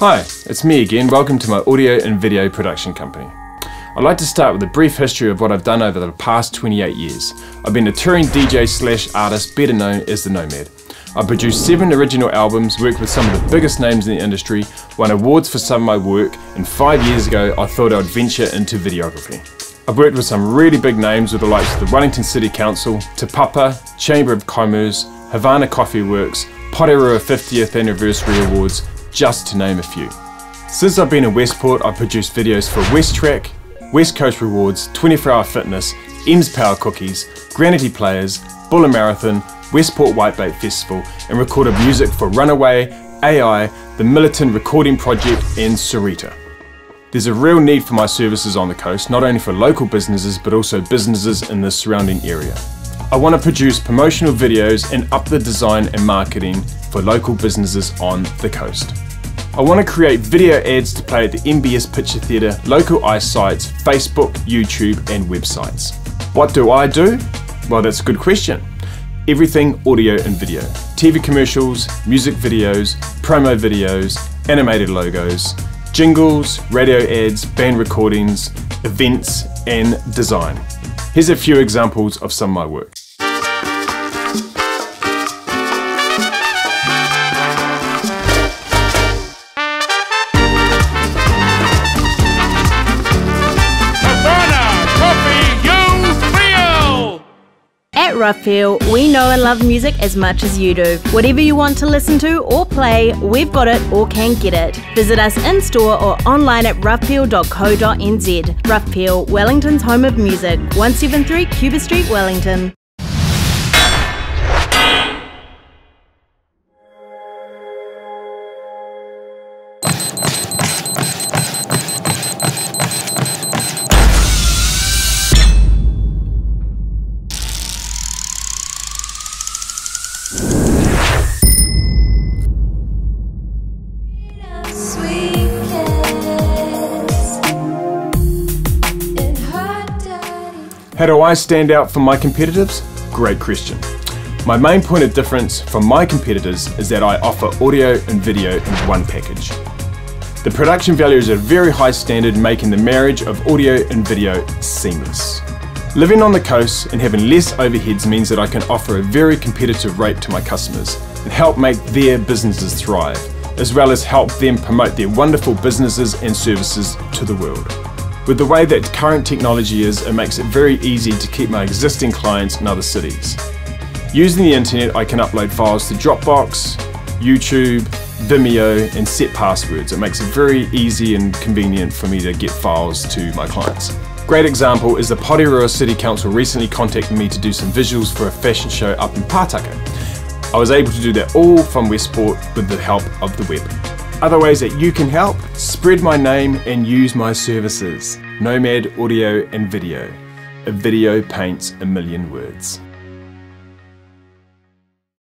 Hi, it's me again. Welcome to my audio and video production company. I'd like to start with a brief history of what I've done over the past 28 years. I've been a touring DJ slash artist, better known as the Nomad. I've produced seven original albums, worked with some of the biggest names in the industry, won awards for some of my work, and five years ago I thought I'd venture into videography. I've worked with some really big names with the likes of the Wellington City Council, Te Papa, Chamber of Commerce, Havana Coffee Works, Porirua 50th Anniversary Awards, just to name a few. Since I've been in Westport, I've produced videos for West-Trak, West Coast Rewards, 24 Hour Fitness, Em's Power Cookies, Granity Players, Buller Marathon, Westport Whitebait Festival, and recorded music for Runaway, AI, the Militant Recording Project, and Sarita. There's a real need for my services on the coast, not only for local businesses, but also businesses in the surrounding area. I want to produce promotional videos and up the design and marketing for local businesses on the coast. I want to create video ads to play at the NBS Picture Theatre, local ice sites, Facebook, YouTube and websites. What do I do? Well that's a good question. Everything audio and video. TV commercials, music videos, promo videos, animated logos, jingles, radio ads, band recordings, events and design. Here's a few examples of some of my work. Rough Peel, we know and love music as much as you do. Whatever you want to listen to or play, we've got it or can get it. Visit us in store or online at roughpeel.co.nz. Roughfield, Wellington's home of music, 173 Cuba Street, Wellington. How do I stand out from my competitors? Great question. My main point of difference from my competitors is that I offer audio and video in one package. The production value is a very high standard making the marriage of audio and video seamless. Living on the coast and having less overheads means that I can offer a very competitive rate to my customers and help make their businesses thrive, as well as help them promote their wonderful businesses and services to the world. With the way that current technology is, it makes it very easy to keep my existing clients in other cities. Using the internet, I can upload files to Dropbox, YouTube, Vimeo, and set passwords. It makes it very easy and convenient for me to get files to my clients. Great example is the Porirua City Council recently contacted me to do some visuals for a fashion show up in Pātaka. I was able to do that all from Westport with the help of the web. Other ways that you can help, spread my name and use my services. Nomad Audio and Video. A video paints a million words.